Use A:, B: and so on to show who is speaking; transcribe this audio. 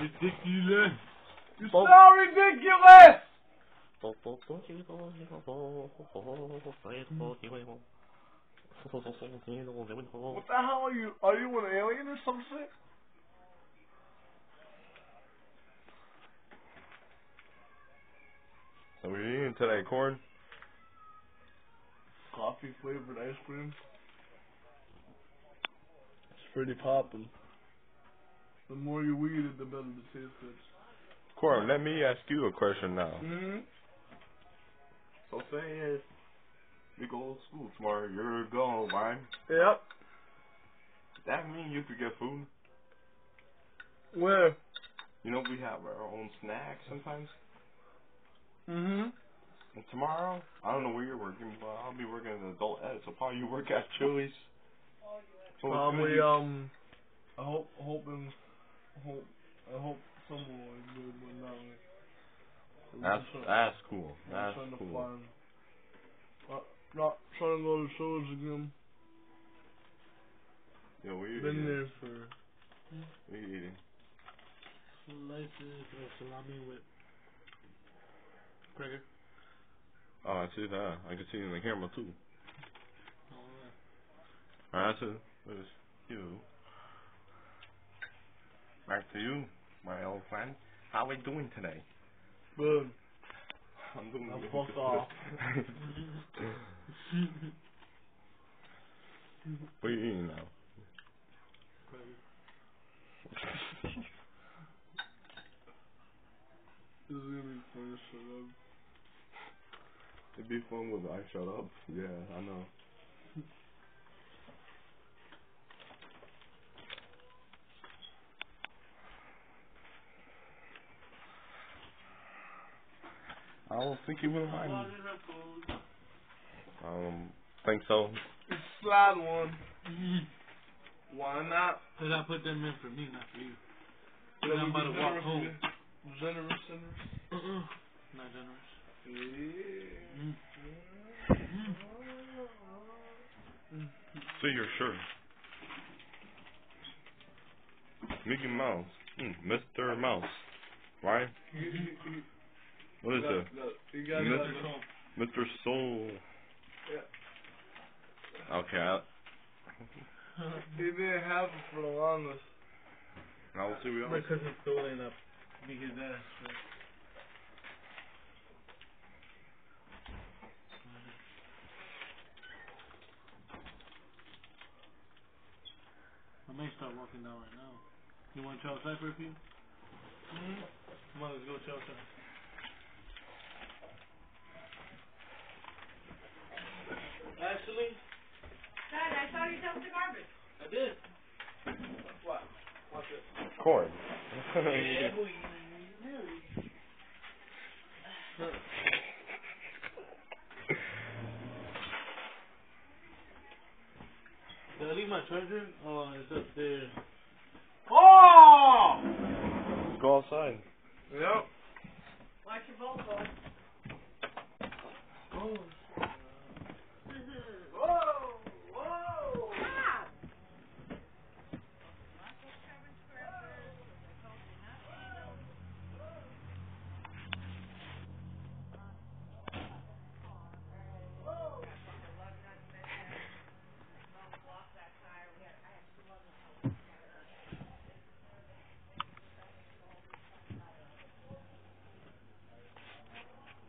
A: Ridiculous.
B: You're so ridiculous! What the hell are you? Are you an alien or some shit?
C: So we eating today, Cord?
B: Coffee flavored ice cream. It's pretty poppin'. The more you eat it, the better the taste gets.
C: Cord, let me ask you a question now.
B: Mm-hmm.
C: So say if we go to school tomorrow, you're going, right?
B: Yep.
C: That mean you could get food?
B: Where?
C: You know we have our own snacks sometimes.
B: Mm-hmm.
C: And tomorrow, I don't know where you're working, but I'll be working in adult ed, so probably you work at Chili's. So it's
B: Probably,
C: gonna
B: um, I hope, hoping, hope, I hope someone will do it, but not me.
C: be- that's that's cool.
B: I'm
C: That's
B: trying to
C: cool.
B: find. Uh, not trying to go to shows again.
C: Yo, what you
B: Been
C: eating?
B: there for.
C: What are you eating?
A: Slices of salami with cracker.
C: Oh, I see that. I can see it in the camera too.
A: Oh,
C: Alright, that's it. There's you. Back to you, my old friend. How are we doing today?
B: Good.
C: I'm doing
B: Now
C: good.
B: fuck off.
C: what are you eating now?
B: This is gonna be funny shit. up.
C: It'd be fun with I shut up. Yeah, I know. I don't think you will mind. Um, think so.
B: Slide one. Why not?
A: Cause I put them in for me, not for you.
B: Let
A: I'm about to walk
B: generous
A: home.
B: you. Generous, generous.
A: Uh-uh. Not generous.
B: Yeah.
A: Mm.
C: See your shirt. Mickey Mouse. Mm, Mr. Mouse. Right? What is it?
B: You got
C: Mr.
B: that.
C: Mr. Soul. Yeah. Okay, I,
B: He didn't have it for the longest.
C: I'll see we all.
A: Because it's throwing up. Beat his ass. Right? I may start walking down right now. You want to chill outside for a few?
B: Mm-hmm.
A: Come on, let's go chill outside. Actually,
D: Dad, I saw you dump the garbage.
A: I did.
B: What? Watch it.
C: Cord.
A: Yeah, boy. Did I leave my charger? Oh, it's up there.
B: Oh!
C: Let's go outside.
B: Yep.
D: Watch your Volvo.
A: Oh,